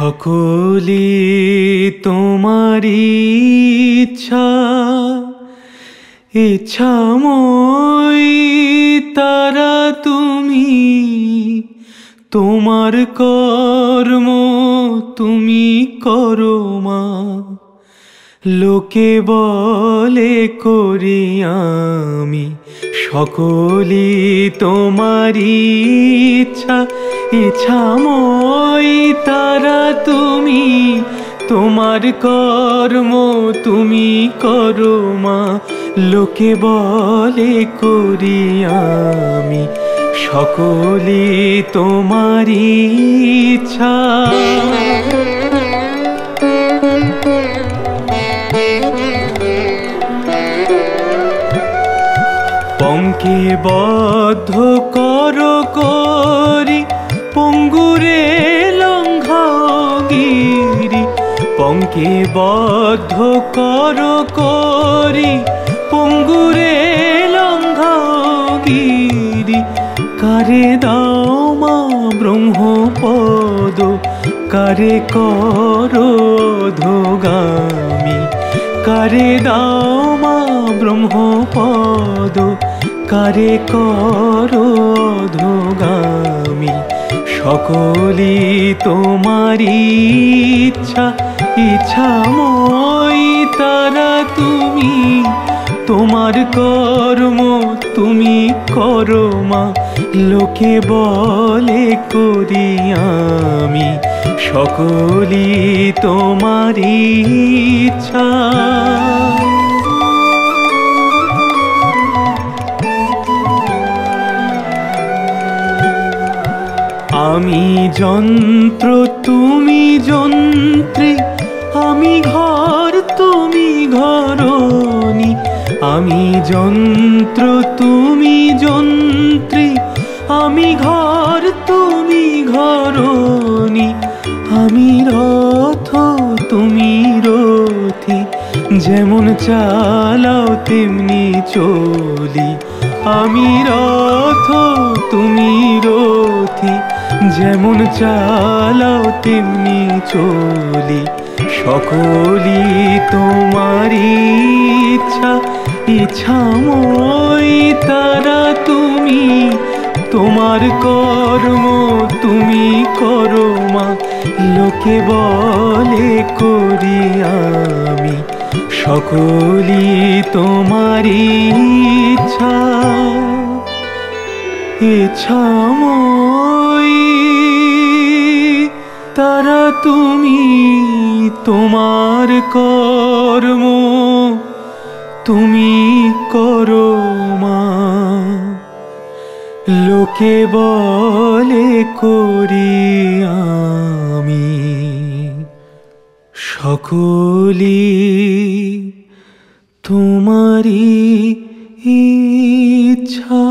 সকলে তোমারই ইচ্ছা। ইচ্ছাময় তারা তুমি তোমার কর্ম তুমি করো মা। লোকে বলে করি আমি সকলি তোমারই ইচ্ছা। ইচ্ছাময় তারা তুমি, তোমার কর্ম তুমি করো মা। লোকে বলে করি আমি সকলি তোমারই ইচ্ছা। পঙ্কে বদ্ধ কর করি, পঙ্গুরে লঙ্ঘগিরি পঙ্কে বদ্ধ কর করি, পঙ্গুরে লঙ্ঘগিরি কারে দাও মা ব্রহ্মপদ, কারে কর ধোগামী কারে দাও মা ব্রহ্মপদ কারে কর ধোগামী সকলি তোমারই ইচ্ছা ইচ্ছাময় তারা তুমি। তোমার কর্ম তুমি করো মা, লোকে বলে করি আমি। সকলি তোমারই ইচ্ছা। আমি যন্ত্র তুমি যন্ত্রী, আমি ঘর তুমি ঘরনি আমি যন্ত্র তুমি যন্ত্রী, আমি ঘর তুমি ঘরনি আমি রথ তুমি রথি, যেমন চালাও তেমনি চলি, আমি রথ তুমি যেমন চালাও তেমনি চলি সকলি তোমারই ইচ্ছা। ইচ্ছাময় তারা তুমি, তোমার কর্ম তুমি করো মা। লোকে বলে করি আমি সকলি তোমারই ইচ্ছা। ইচ্ছাময় তারা তুমি তোমার কর্ম তুমি করো মা। লোকে বলে করি আমি সকলি তোমারই ইচ্ছা।